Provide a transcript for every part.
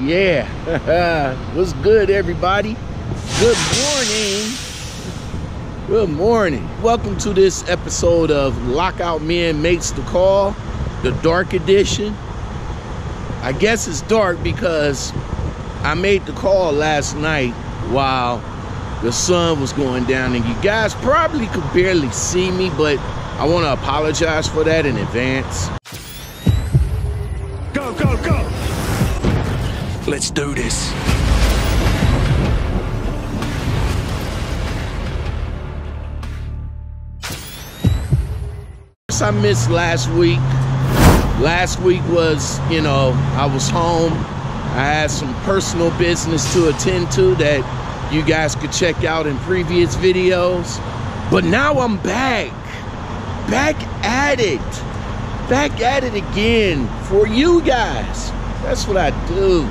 Yeah. What's good, everybody? Good morning. Good morning. Welcome to this episode of Lockoutmen Makes the Call, the dark edition. I guess it's dark because I made the call last night while the sun was going down, and you guys probably could barely see me, but I want to apologize for that in advance. Let's do this. I missed last week. Last week was, you know, I was home. I had some personal business to attend to that you guys could check out in previous videos. But now I'm back. Back at it. Back at it again for you guys. That's what I do.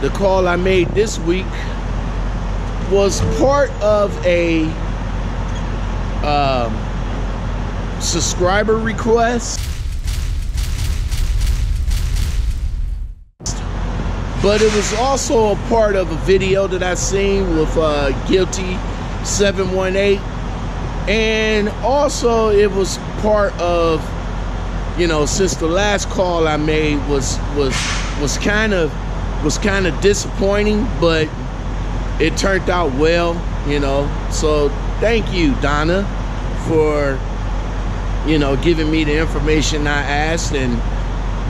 The call I made this week was part of a um, subscriber request. But it was also a part of a video that I seen with uh, Guilty 718. And also it was part of, you know, since the last call I made was was was kind of was kind of disappointing, but it turned out well, you know. So thank you, Donna, for you know giving me the information I asked and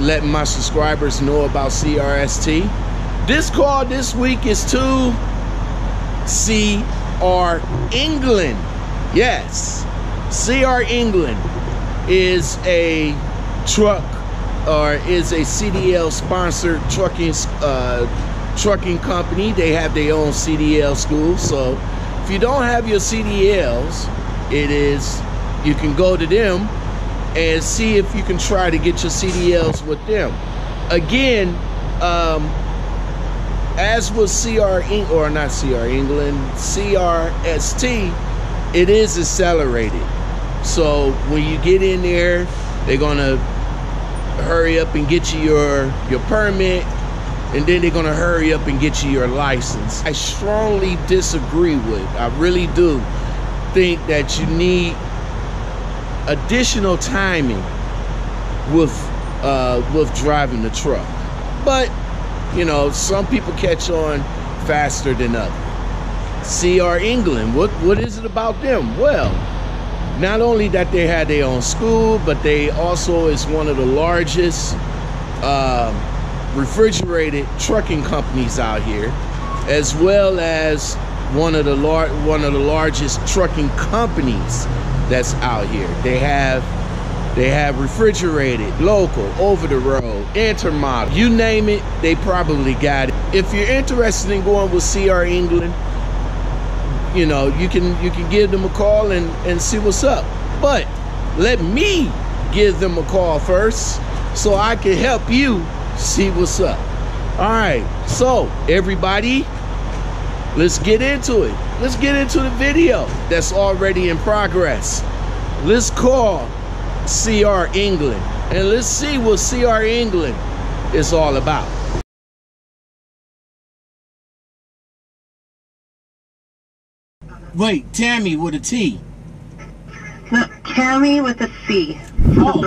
letting my subscribers know about CRST. This call this week is to CR England. Yes, CR England is a truck or is a CDL sponsored trucking uh, trucking company. They have their own CDL school. So if you don't have your CDLs, it is you can go to them and see if you can try to get your CDLs with them. Again, um, as with CR or not CR England, CRST, it is accelerated. So when you get in there, they're gonna hurry up and get you your your permit, and then they're gonna hurry up and get you your license. I strongly disagree with. I really do think that you need additional timing with uh, with driving the truck. But you know, some people catch on faster than others. CR England, what what is it about them? Well, not only that they had their own school, but they also is one of the largest uh, refrigerated trucking companies out here, as well as one of the lar- one of the largest trucking companies that's out here. They have they have refrigerated, local, over the road, intermodal, you name it, they probably got it. If you're interested in going with CR England, you know, you can you can give them a call and, and see what's up. But let me give them a call first so I can help you see what's up. All right, so everybody, let's get into it. Let's get into the video that's already in progress. Let's call CR England and let's see what CR England is all about. Wait, Tammy with a T. No, Tammy with a C. Oh,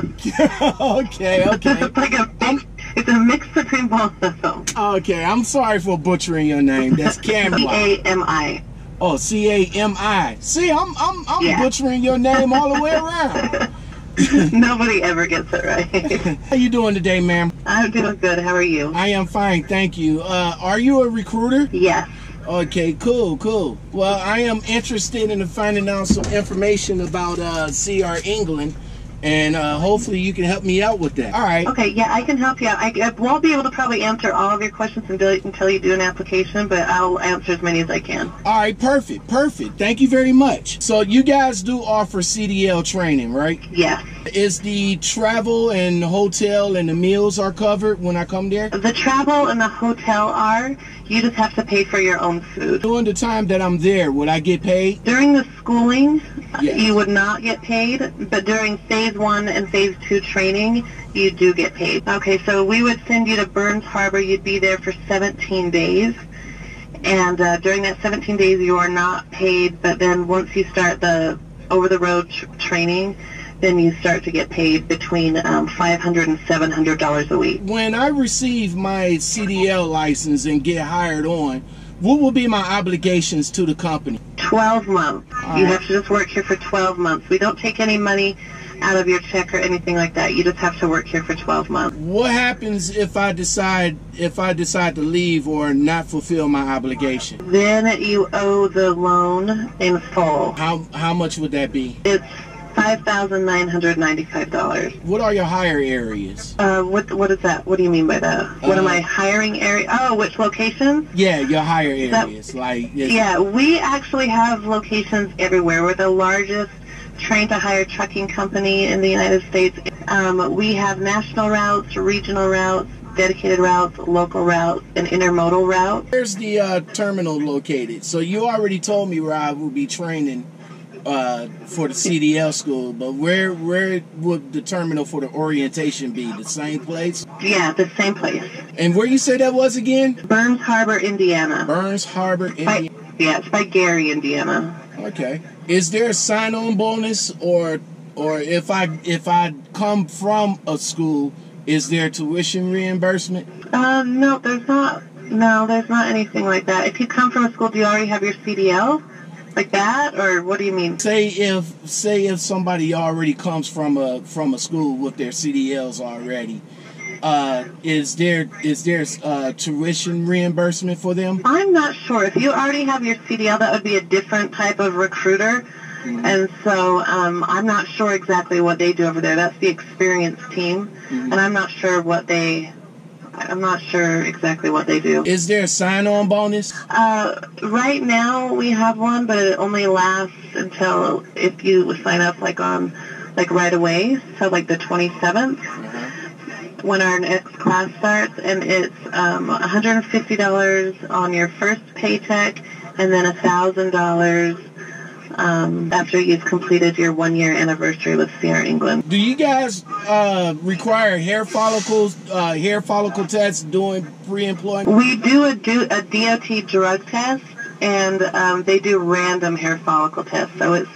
okay, okay. It's like a mix, it's a mix between both of them. Okay, I'm sorry for butchering your name. That's C Cami. A M I. Oh, C A M I. See, I'm I'm I'm Yeah. butchering your name all the way around. Nobody ever gets it right. How you doing today, ma'am? I'm doing good. How are you? I am fine, thank you. Uh, are you a recruiter? Yes. Okay, cool, cool. Well, I am interested in finding out some information about uh, CR England, and uh, hopefully you can help me out with that. All right. Okay. Yeah, I can help you. out. I, I won't be able to probably answer all of your questions until, until you do an application, but I'll answer as many as I can. All right, perfect, perfect. Thank you very much. So you guys do offer CDL training, right? Yes. Is the travel and the hotel and the meals are covered when I come there? The travel and the hotel are. You just have to pay for your own food. During the time that I'm there, would I get paid? During the schooling, Yes. you would not get paid, but during phase one and phase two training, you do get paid. Okay, so we would send you to Burns Harbor. You'd be there for 17 days. And uh, during that 17 days, you are not paid, but then once you start the over-the-road tr- training, then you start to get paid between um, $500 and $700 a week. When I receive my CDL license and get hired on, what will be my obligations to the company? 12 months. All you right. have to just work here for 12 months. We don't take any money out of your check or anything like that. You just have to work here for 12 months. What happens if I decide if I decide to leave or not fulfill my obligation? Then you owe the loan in full. How how much would that be? It's $5,995. What are your hire areas? Uh, what, what is that? What do you mean by that? What am Uh, I hiring area? Oh, which locations? Yeah, your hire That- areas. Like it's- Yeah, we actually have locations everywhere. We're the largest train to hire trucking company in the United States. Um, we have national routes, regional routes, dedicated routes, local routes, and intermodal routes. Where's the uh, terminal located? So you already told me where I will be training uh, for the CDL school, but where where would the terminal for the orientation be? The same place? Yeah, the same place. And where you say that was again? Burns Harbor, Indiana. Burns Harbor, By, Indiana. yeah, it's by Gary, Indiana. Okay. Is there a sign-on bonus, or or if I if I come from a school, is there tuition reimbursement? Uh, no, there's not. No, there's not anything like that. If you come from a school, do you already have your CDL? Like that? Or what do you mean? Say if say if somebody already comes from a from a school with their CDLs already, uh, is there is there uh, tuition reimbursement for them? I'm not sure. If you already have your CDL, that would be a different type of recruiter. And so um, I'm not sure exactly what they do over there. That's the experienced team. And I'm not sure what they, I'm not sure exactly what they do. Is there a sign-on bonus? Uh, right now we have one, but it only lasts until if you sign up like on, like right away, so like the 27th when our next class starts, and it's um, $150 on your first paycheck, and then $1,000 um, after you've completed your one-year anniversary with CR England. Do you guys uh, require hair follicles, uh, hair follicle tests during pre-employment? We do a, do a DOT drug test, and um, they do random hair follicle tests. So it's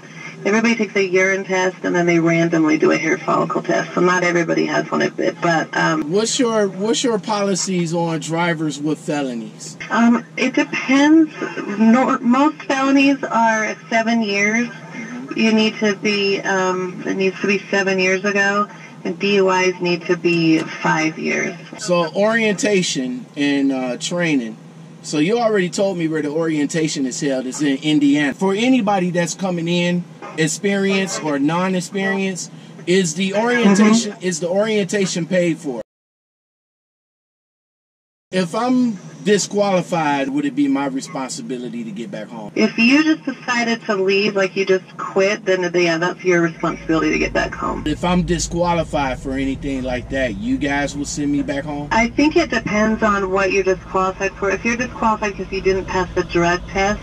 everybody takes a urine test, and then they randomly do a hair follicle test. So not everybody has one of it, but um, What's your what's your policies on drivers with felonies? um, it depends. No, most felonies are seven years. You need to be. Um, it needs to be seven years ago, and DUIs need to be five years. So orientation and uh, training. So you already told me where the orientation is held. It's in Indiana. For anybody that's coming in, experience or non-experience, is the orientation mm-hmm. is the orientation paid for? If I'm disqualified, would it be my responsibility to get back home? If you just decided to leave, like you just quit, then yeah, that's your responsibility to get back home. If I'm disqualified for anything like that, you guys will send me back home? I think it depends on what you're disqualified for. If you're disqualified because you didn't pass the drug test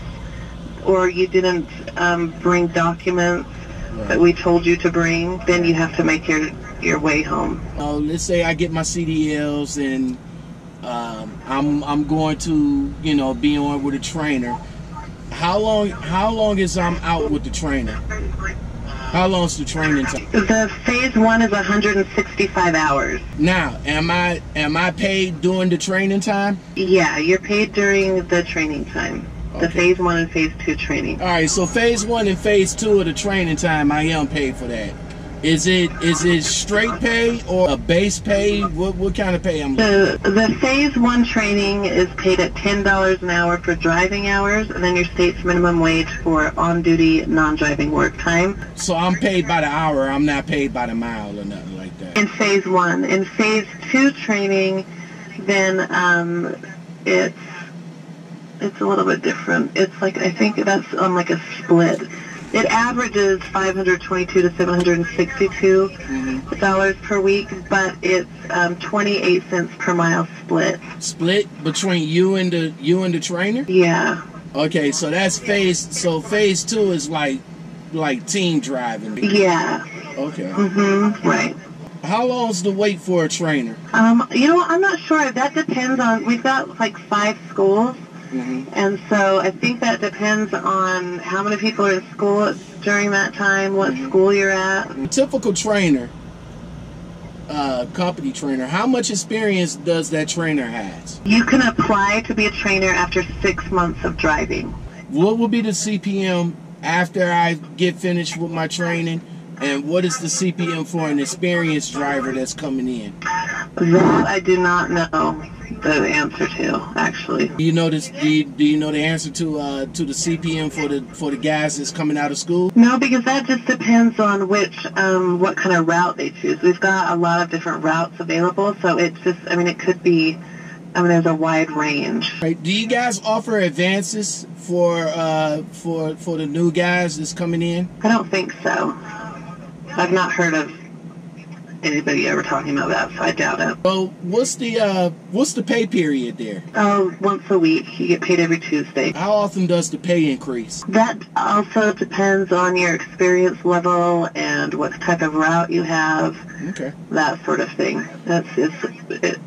or you didn't um, bring documents that we told you to bring, then you have to make your your way home. Uh, let's say I get my CDLs and um, I'm I'm going to you know be on with a trainer. How long how long is I'm out with the trainer? How long's the training time? The phase one is 165 hours. Now, am I am I paid during the training time? Yeah, you're paid during the training time. The phase one and phase two training. All right, so phase one and phase two of the training time, I am paid for that. Is it is it straight pay or a base pay? What what kind of pay I'm I? The the phase one training is paid at ten dollars an hour for driving hours, and then your state's minimum wage for on-duty non-driving work time. So I'm paid by the hour. I'm not paid by the mile or nothing like that. In phase one, in phase two training, then um, it's it's a little bit different. It's like I think that's on like a split. It averages 522 to 762 Mhm. dollars per week, but it's um, 28 cents per mile split. Split between you and the you and the trainer. Yeah, Okay, so that's phase. So phase two is like like team driving. yeah, Okay. mm-hmm, right. How long's the wait for a trainer? Um, you know, I'm not sure. That depends on. We've got like five schools, hmm and so I think that depends on how many people are in school during that time, what school you're at. Typical trainer, uh, company trainer. How much experience does that trainer have? You can apply to be a trainer after six months of driving. What will be the CPM after I get finished with my training? And what is the CPM for an experienced driver that's coming in? That I do not know the answer to, actually. Do you know this? Do you, do you know the answer to uh, to the CPM for the for the guys that's coming out of school? No, because that just depends on which, um, what kind of route they choose. We've got a lot of different routes available, so it's just, I mean, it could be, I mean, there's a wide range. Right. Do you guys offer advances for uh, for for the new guys that's coming in? I don't think so. I've not heard of anybody ever talking about that, so I doubt it. Well, what's the uh, what's the pay period there? Oh, once a week. You get paid every Tuesday. How often does the pay increase? That also depends on your experience level and what type of route you have, Okay. that sort of thing. That's just, it,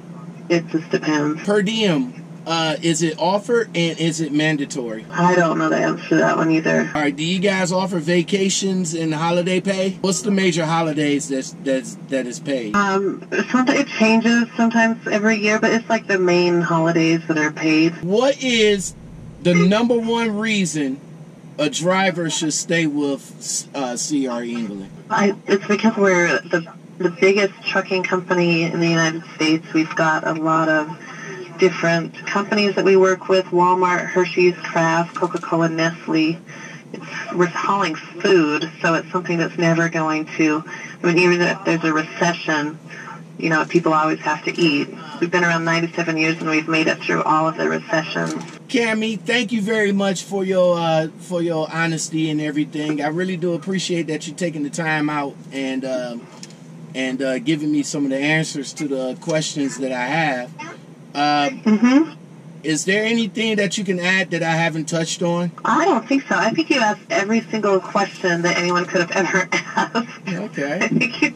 it just depends. Per diem, uh, is it offered and is it mandatory? I don't know the answer to that one either. All right. Do you guys offer vacations and holiday pay? What's the major holidays that's that's that is paid? Um, sometimes it changes sometimes every year, but it's like the main holidays that are paid. What is the number one reason a driver should stay with uh, CR England? I, it's because we're the the biggest trucking company in the United States. We've got a lot of different companies that we work with: Walmart, Hershey's, Kraft, Coca-Cola, Nestle. It's, we're hauling food, so it's something that's never going to. I mean, even if there's a recession, you know, people always have to eat. We've been around 97 years, and we've made it through all of the recessions. Cami, thank you very much for your uh, for your honesty and everything. I really do appreciate that you're taking the time out and um and uh, giving me some of the answers to the questions that I have. Uh, hmm is there anything that you can add that I haven't touched on? I don't think so. I think you asked every single question that anyone could have ever asked. Okay. I think you,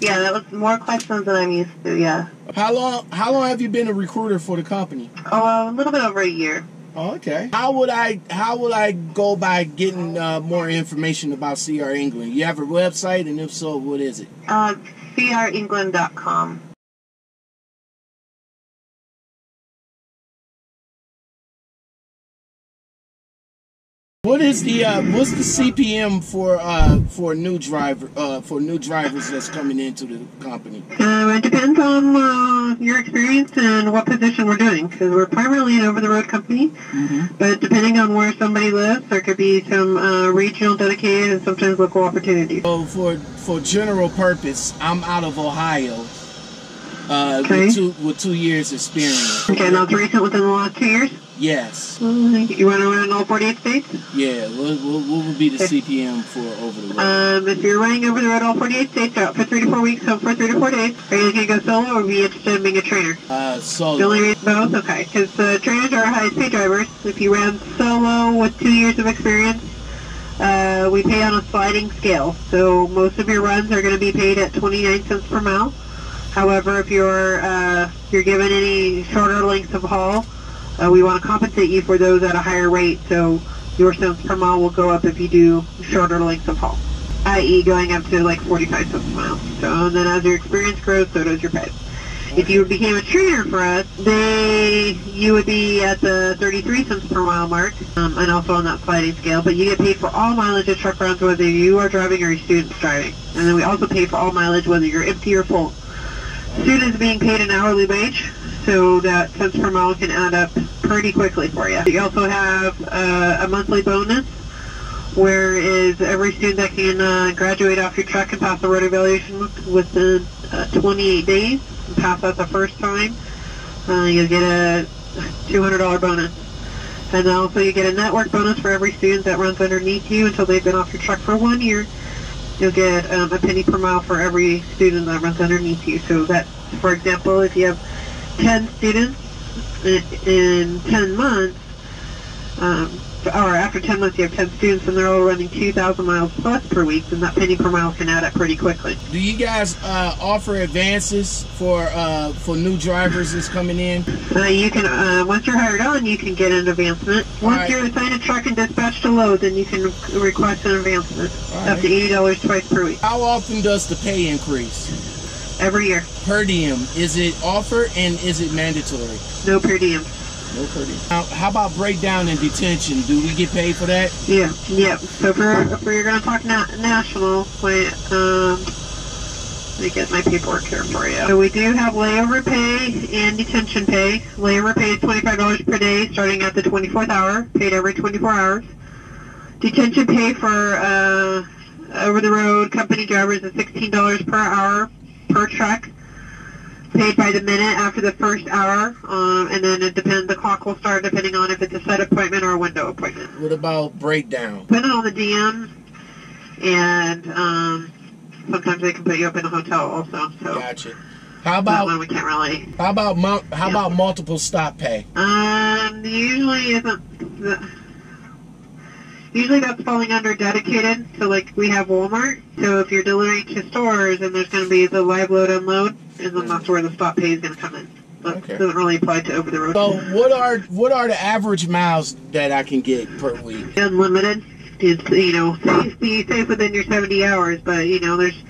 yeah, that was more questions than I'm used to. Yeah. How long How long have you been a recruiter for the company? Oh, a little bit over a year. Oh, okay. How would I How would I go by getting uh, more information about CR England? You have a website, and if so, what is it? Uh, crengland.com. What is the uh, what's the CPM for uh, for new driver uh, for new drivers that's coming into the company? Uh, it depends on uh, your experience and what position we're doing, because we're primarily an over-the-road company. Mm-hmm. But depending on where somebody lives, there could be some uh, regional dedicated and sometimes local opportunities. So for for general purpose, I'm out of Ohio. Uh, Okay. with two with two years experience. Okay, and that's recent within the last two years. Yes. Uh, you want to run in all 48 states? Yeah. What, what, what would be the CPM for over the road? Um, if you're running over the road all 48 states, out for three to four weeks, home for three to four days, are you looking to go solo or be interested in being a trainer? Uh, The solo. only reason both, okay, because uh, trainers are our highest paid drivers. If you ran solo with two years of experience, uh, we pay on a sliding scale. So most of your runs are going to be paid at 29 cents per mile. However, if you're uh, you're given any shorter lengths of haul, uh, we want to compensate you for those at a higher rate. So your cents per mile will go up if you do shorter lengths of haul, i.e., going up to like 45 cents a mile. So and then as your experience grows, so does your pay. If you became a trainer for us, they you would be at the 33 cents per mile mark, um, and also on that sliding scale. But you get paid for all mileage of truck runs, whether you are driving or your student's driving. And then we also pay for all mileage, whether you're empty or full. Students being paid an hourly wage, so that cents per mile can add up pretty quickly for you. You also have uh, a monthly bonus, whereas every student that can uh, graduate off your truck and pass the road evaluation within uh, 28 days, and pass that the first time, uh, you'll get a $200 bonus. And also you get a network bonus for every student that runs underneath you until they've been off your truck for one year. You'll get um, a penny per mile for every student that runs underneath you. So that, for example, if you have 10 students in, in 10 months, um, or after 10 months you have 10 students and they're all running 2,000 miles plus per week, then that penny per mile can add up pretty quickly. Do you guys uh, offer advances for uh, for new drivers that's coming in? Uh, you can, uh, once you're hired on, you can get an advancement. Once Alright. you're assigned a truck and dispatched to load, then you can request an advancement up to $80 twice per week, How often does the pay increase? Every year. Per diem, is it offered and is it mandatory? No per diem. No per diem. Now, how about breakdown and detention? Do we get paid for that? Yeah, yeah. So for, for you're going to talk na- national, wait, um, let me get my paperwork here for you. So we do have layover pay and detention pay. Layover pay is $25 per day starting at the 24th hour, paid every 24 hours. Detention pay for uh, over-the-road company drivers is $16 per hour per truck, paid by the minute after the first hour, um, and then it depends. The clock will start depending on if it's a set appointment or a window appointment What about breakdown? depending on the DM, and um, sometimes they can put you up in a hotel also. So Gotcha. How that about we can't really. how about how Yeah. about multiple stop pay? Um, usually isn't. The, usually that's falling under dedicated. So like we have Walmart. So if you're delivering to stores, and there's going to be the live load unload, and then that's where the stop pay is going to come in. But Okay. it doesn't really apply to over the road. So what are what are the average miles that I can get per week? unlimited is you know safe be safe within your 70 hours but you know there's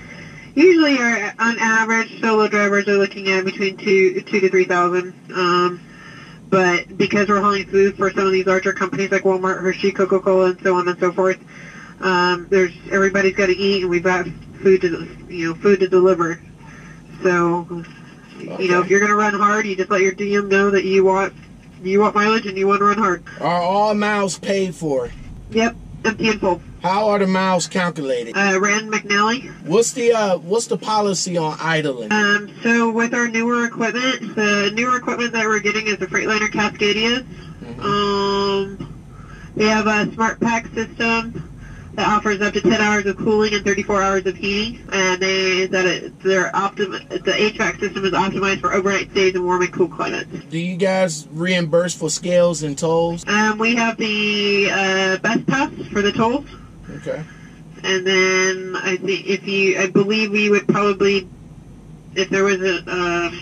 usually are on average solo drivers are looking at between two two to three thousand um but because we're hauling food for some of these larger companies like Walmart, Hershey, Coca-Cola, and so on and so forth, um, there's everybody's got to eat, and we've got food to you know food to deliver. So, you know, if you're gonna run hard, you just let your DM know that you want you want mileage and you want to run hard. Are all miles paid for? Yep, full. How are the miles calculated? Uh, Rand McNally. What's the uh what's the policy on idling? Um, so with our newer equipment, the newer equipment that we're getting is the Freightliner Cascadia. Um, they have a smart pack system that offers up to 10 hours of cooling and 34 hours of heating, and they that it, their optim the HVAC system is optimized for overnight stays in warm and cool climates. Do you guys reimburse for scales and tolls? Um, we have the uh, Bestpass for the tolls. Okay. And then I think if you, I believe we would probably, if there was a, um,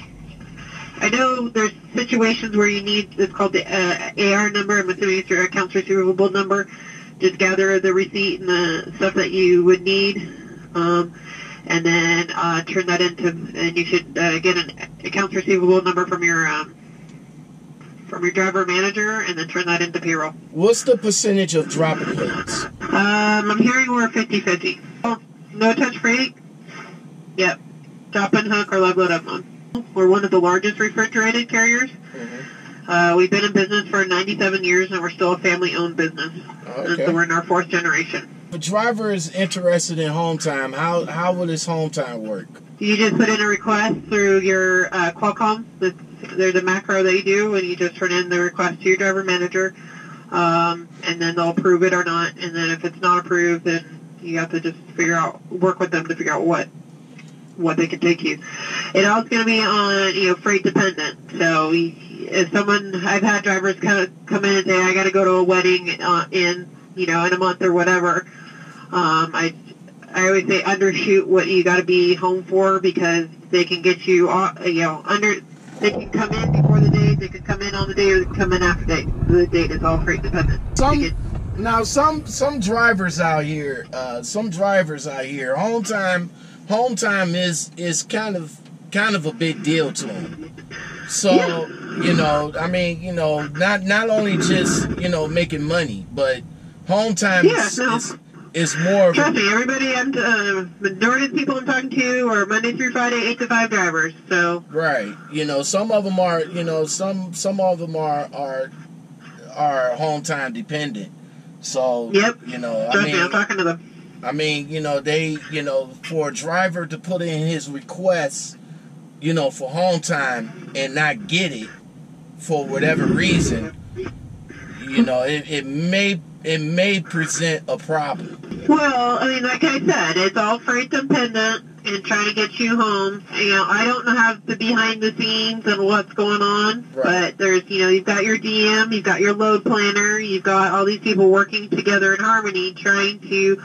I know there's situations where you need, it's called the uh, AR number, I'm assuming it's your accounts receivable number. Just gather the receipt and the stuff that you would need, um, and then uh, turn that into, and you should uh, get an accounts receivable number from your, um, from your driver manager, and then turn that into payroll. What's the percentage of drop hits? Um, I'm hearing we're 50-50. Oh, no touch freight? Yep. Drop and hook or live load up on. We're one of the largest refrigerated carriers. Uh, we've been in business for 97 years and we're still a family-owned business. Okay. so we're in our fourth generation. If a driver is interested in home time, how how will this home time work? You just put in a request through your uh, Qualcomm. There's a macro that you do, and you just turn in the request to your driver manager, um, and then they'll approve it or not. And then if it's not approved, then you have to just figure out, work with them to figure out what what they can take you. It all's going to be on you know freight dependent. So if someone, I've had drivers come come in and say, I got to go to a wedding uh, in you know in a month or whatever. Um, I I always say undershoot what you got to be home for because they can get you, uh, you know, under. They can come in before the date. They can come in on the day, or they can come in after the date. The date is all freight dependent. Some get- now some some drivers out here, uh, some drivers out here, home time, home time is is kind of kind of a big deal to them. So you know, I mean, you know, not not only just you know making money, but home time Yeah, is, no. is is more. Of Trust a, me, everybody, I'm uh, majority of the people I'm talking to are Monday through Friday, eight to five drivers. So right. You know, some of them are. You know, some some of them are are are home time dependent. So Yep. you know, I trust mean, me, I'm talking to them. I mean, you know, they, you know, for a driver to put in his request, you know, for home time and not get it for whatever reason, you, know, it, it may it may present a problem. Well, I mean, like I said, it's all freight dependent and trying to get you home. You know, I don't have the behind the scenes and what's going on, Right. but there's, you know, you've got your DM, you've got your load planner, you've got all these people working together in harmony trying to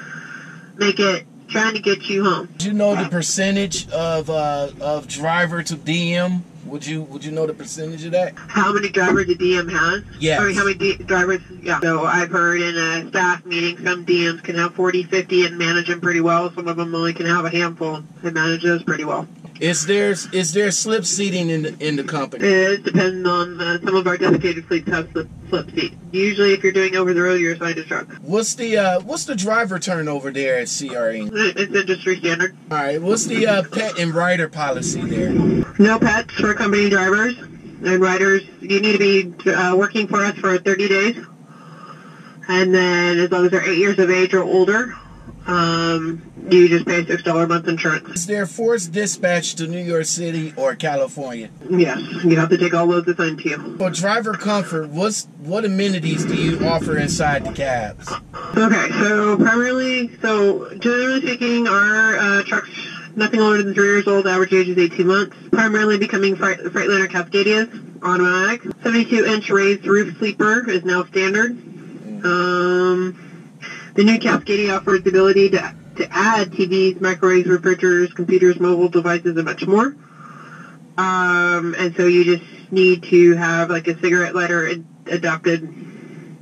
make it, trying to get you home. Do you know the percentage of uh, of driver to DM? Would you would you know the percentage of that? How many drivers a DM has? Yeah. I mean, how many D- drivers? Yeah. So I've heard in a staff meeting, some DMs can have 40, 50 and manage them pretty well. Some of them only can have a handful and manage those pretty well. Is there is there slip seating in the in the company? It depends on uh, some of our dedicated fleets have slip, slip seat. Usually, if you're doing over the road, you're assigned a truck. What's the uh, what's the driver turnover there at CRE? It's industry standard. All right, what's the uh, pet and rider policy there? No pets for company drivers and riders. You need to be uh, working for us for 30 days, and then as long as they're eight years of age or older, um, you just pay six dollar a month insurance. Is there forced dispatch to New York City or California? Yes, you have to take all loads assigned to you. For driver comfort, what's what amenities do you offer inside the cabs? Okay, so primarily, so generally speaking, our uh, trucks nothing older than three years old. Average age is 18 months. Primarily becoming Freight- Freightliner Cascadias, automatic. 72-inch raised roof sleeper is now standard. Um, the new Cascadia offers the ability to to add TVs, microwaves, refrigerators, computers, mobile devices, and much more. Um, and so you just need to have like a cigarette lighter ad- adapted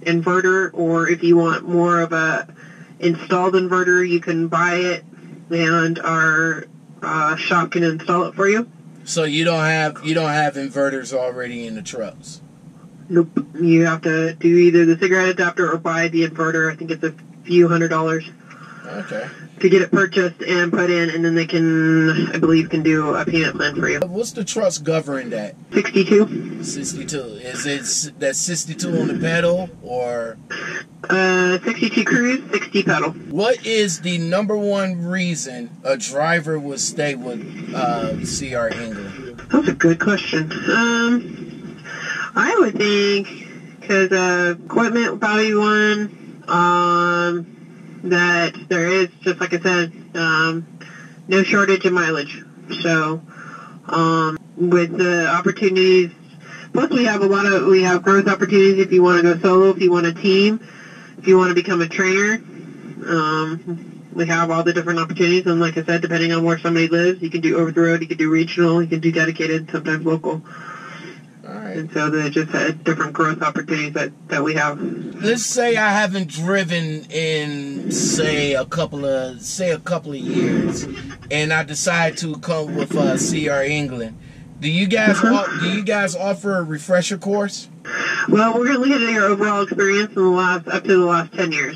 inverter, or if you want more of a installed inverter, you can buy it, and our uh, shop can install it for you. So you don't have you don't have inverters already in the trucks. Nope. You have to do either the cigarette adapter or buy the inverter. I think it's a few hundred dollars Okay. to get it purchased and put in, and then they can, I believe, can do a payment plan for you. What's the trust governing that? 62. 62. Is it that 62 on the pedal or Uh, 62 cruise, 60 pedal. what is the number one reason a driver would stay with uh, CR England? That's a good question. Um, I would think because uh, equipment probably one. Um, that there is just like I said, um, no shortage of mileage. So, um, with the opportunities, plus we have a lot of we have growth opportunities if you want to go solo, if you want a team, if you want to become a trainer. Um, we have all the different opportunities, and like I said, depending on where somebody lives, you can do over the road, you can do regional, you can do dedicated, sometimes local, right. and so there's just uh, different growth opportunities that that we have. Let's say I haven't driven in say a couple of say a couple of years, and I decide to come with uh, CR England. Do you guys au- do you guys offer a refresher course? Well, we're going to look at your overall experience in the last up to the last ten years.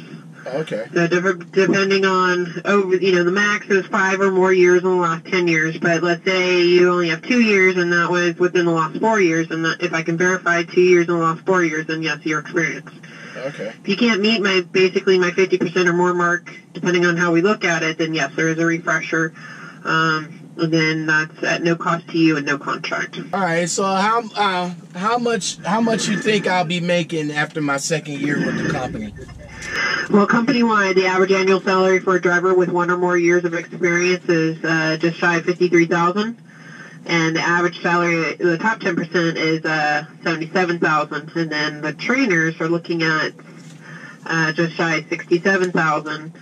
Okay. So different, depending on over, you know, the max is five or more years in the last ten years. But let's say you only have two years, and that was within the last four years. And that, if I can verify two years in the last four years, then yes, you're experienced. Okay. If you can't meet my basically my 50% or more mark, depending on how we look at it, then yes, there is a refresher. Um, then that's at no cost to you and no contract. All right. So how uh, how much how much you think I'll be making after my second year with the company? Well, company-wide, the average annual salary for a driver with one or more years of experience is uh, just shy of 53000 and the average salary, the top 10% is uh, 77000 and then the trainers are looking at uh, just shy of 67000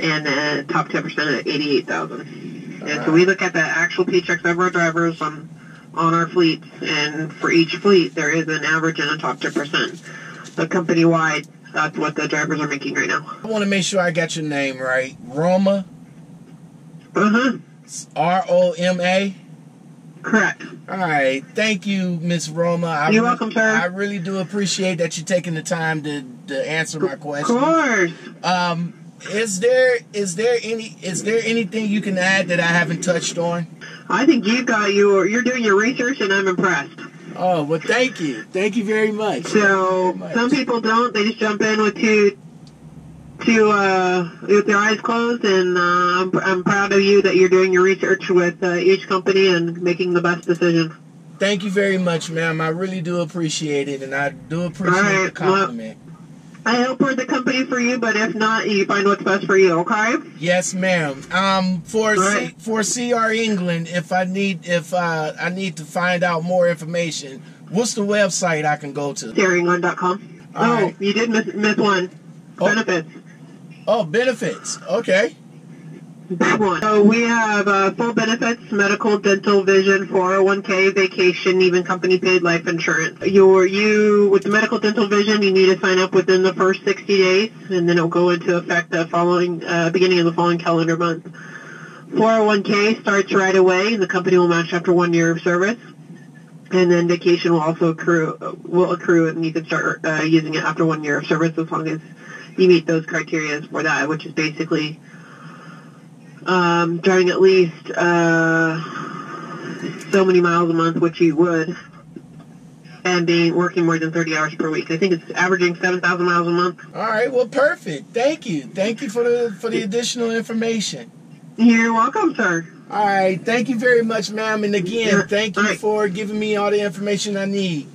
and the top 10% at 88000 And so we look at the actual paychecks of our drivers on on our fleets, and for each fleet, there is an average and a top 10%. But company-wide, that's what the drivers are making right now. I want to make sure I got your name right. Roma, Uh-huh. R O M A. Correct. All right. Thank you, Miss Roma. I You're re- welcome, sir. I really do appreciate that you're taking the time to, to answer my question. Of course. Um, is there is there any is there anything you can add that I haven't touched on? I think you got your, you're doing your research and I'm impressed. Oh well, thank you, thank you very much. So Very much. some people don't, they just jump in with two, two, uh, with their eyes closed and, uh, I'm, I'm proud of you that you're doing your research with, uh, each company and making the best decision. Thank you very much, ma'am. I really do appreciate it, and I do appreciate All the right, well- compliment. I hope we're the company for you, but if not, you find what's best for you. Okay? Yes, ma'am. Um, for right. C, for CR England, if I need if uh, I need to find out more information, what's the website I can go to? crengland.com. All oh, right. you did miss, miss one. Oh. Benefits. Oh, benefits. Okay. So we have uh, full benefits, medical, dental, vision, 401k, vacation, even company paid life insurance. Your you with the medical, dental, vision, you need to sign up within the first 60 days, and then it'll go into effect the following uh, beginning of the following calendar month. 401k starts right away, and the company will match after one year of service. And then vacation will also accrue will accrue, and you can start uh, using it after one year of service as long as you meet those criteria for that, which is basically um, driving at least uh, so many miles a month, which you would, and being working more than 30 hours per week. I think it's averaging 7,000 miles a month. All right. Well, perfect. Thank you. Thank you for the for the additional information. You're welcome, sir. All right. Thank you very much, ma'am. And again, thank you right. for giving me all the information I need.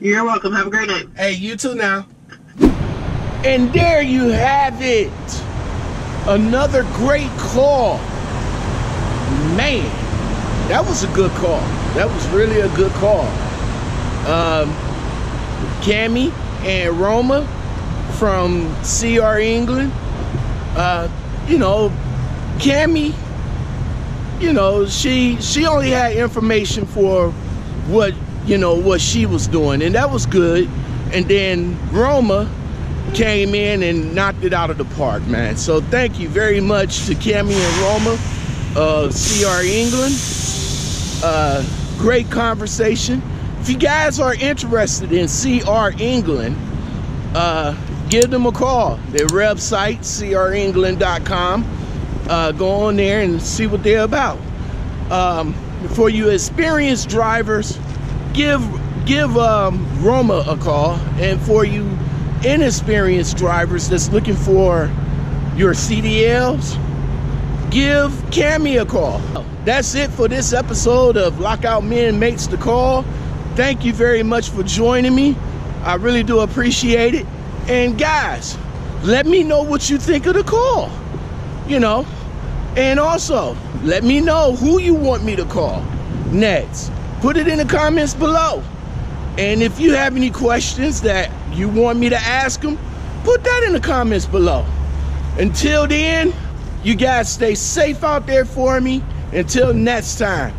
You're welcome. Have a great night. Hey, you too now. And there you have it. Another great call. Man, that was a good call. That was really a good call. Um, Cami and Roma from CR England. Uh, you know, Cami, you know, she she only had information for what you know what she was doing, and that was good. And then Roma came in and knocked it out of the park, man. So thank you very much to Cami and Roma of CR England. Uh, great conversation. If you guys are interested in CR England, uh, give them a call. Their website, crengland.com. Uh, go on there and see what they're about. Um, for you experienced drivers, give give um, Roma a call, and for you inexperienced drivers that's looking for your CDLs, give Cami a call. That's it for this episode of Lockoutmen Makes the Call. Thank you very much for joining me. I really do appreciate it. And guys, let me know what you think of the call. You know, and also let me know who you want me to call next. Put it in the comments below. And if you have any questions that you want me to ask them, put that in the comments below. Until then, you guys stay safe out there for me. Until next time,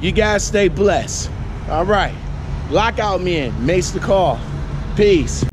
you guys stay blessed. All right. Lockoutmen makes the call. Peace.